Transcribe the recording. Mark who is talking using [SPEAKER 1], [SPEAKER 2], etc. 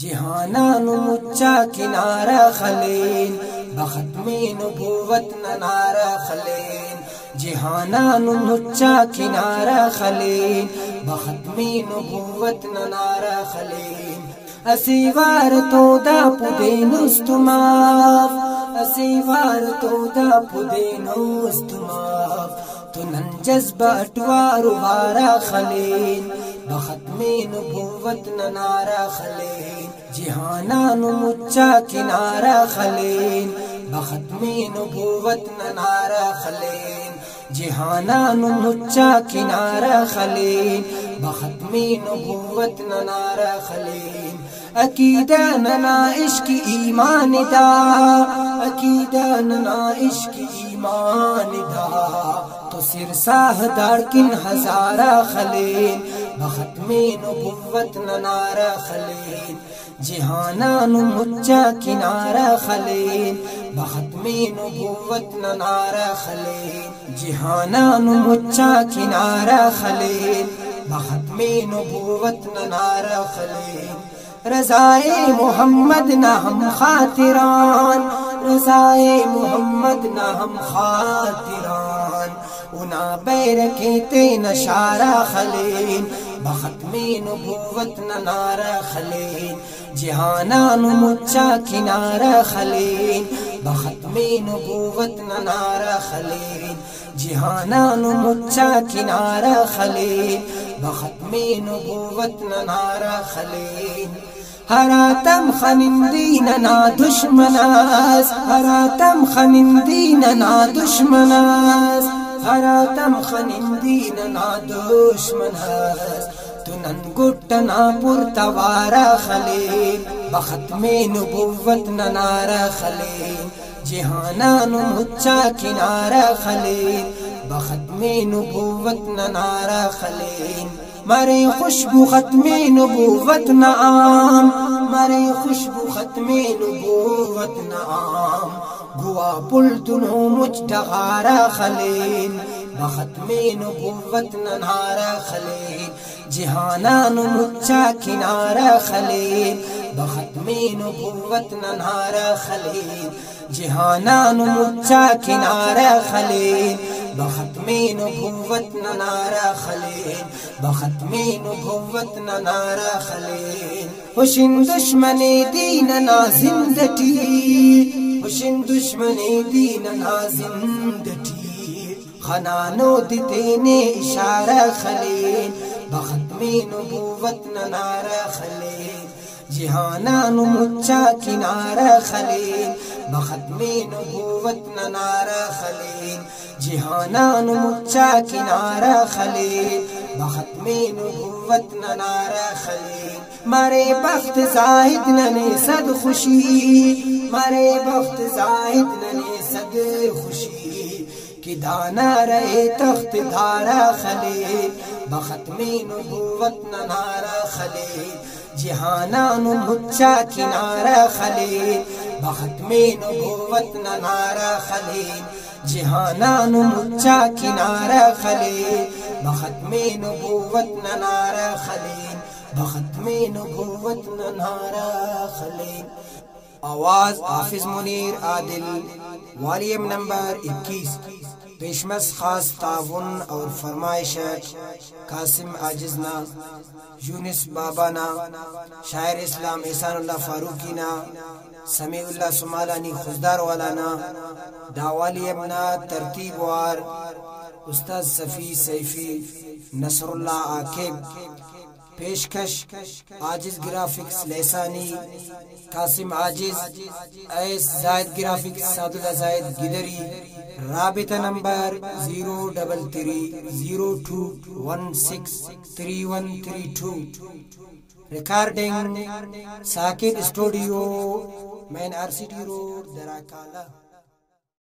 [SPEAKER 1] جهانانو مچا کنارا خلین بختمی نبوت ننارا خلین جهانانو مچا کنارا خلین بختمی نبوت ننارا خلین اسیوار تو دا پدینستماف اسیوار تو دا پدینستماف تو نن جذبه اٹوارو بارا خلین بختمی نبوت ننارا خلین جہانان مچا کنارا خلین بختم نبوت نارا خلین جہانان مچا کنارا خلین بختم نبوت نارا خلین عقیدہ ننا عشق ایمان دا، عقیدہ ننا عشق ایمان دا۔ تو سر ساہ دار کن ہزارہ خلین بختم نبوت نارا خلین جہانان مچا کنارا خلین بختم نبوت نارا خلین جہانان مچا کنارا خلین بختم نبوت نارا خلین رضائے محمد نہ ہم خاطران، رضائے محمد نہ ہم خاطران۔ اونا بیرکی تی نشارا خلین بختمی نبوت ننارا خلین جهانان مچا کنارا خلین بختمی نبوت ننارا خلین جهانان مچا کنارا خلین بختمی نبوت ننارا خلین هراتم خنندین نا دشمناس هراتم خنندین نا دشمناس هراتم خنین دیننا دشمن هست تنن گٹنا پر وارا خلی بختم نبوت ننارا خلی جهانان مچا کنارا خلی بختم نبوت ننارا خلی مرے خوشبو ختم نبوت نعام مرے خوشبو ختم نبوت نعام گوا پل تنو مجھ ڈغارا خلین بختم نبوت نارا خلین جہانان مچا کنارا خلین بختم نبوت نارا خلین جہانان مچا کنارا خلین بختم نبوت نارا خلین بختم نبوت نارا خلین حسن دشمن دین نا زندٹی حسن دشمن دین نا زندٹی خنانو دیتے اشارہ خلین بختم نبوت نارا خلین جہانان مچا کنارا خلین بختم نبوت نارا خلین جہانان مچا کنارا خلین بختم نبوت نارا خلین مارے بخت زاہد ننے صد خوشی مارے بخت زاہد ننے صد خوشی۔ کی دانا رہے تخت دارا خلین بختم نبوت نارا خلین جہانان مچا کنارا خلین بختم نبوت نارا خلین جہانان مچا کنارا خلین بختم نبوت نارا خلین بختم نبوت نارا خلین آواز حافظ منیر عادل والیم نمبر اکیس۔ پیشمس خاص تعاون اور فرمائش قاسم عاجزنا، یونس بابانا، شاعر اسلام احسان اللہ فاروقینا سمیع اللہ سمالانی خزدار والانا، داوالی امنا، ترتیب وار استاد صفی سیفی نصر اللہ عاقب، پیشکش عاجز گرافکس لسانی قاسم عاجز، ایس زائد گرافکس سعد اللہ زائد گدری رابطہ number zero double three zero two one six three one three two recording ساکت studio main R C T road دراکالہ